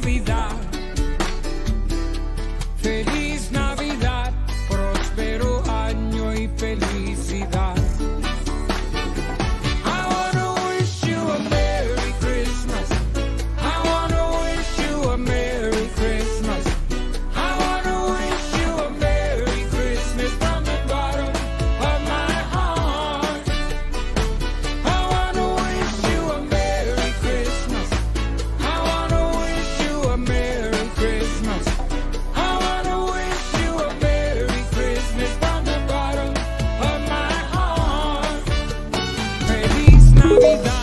Navidad. Hey.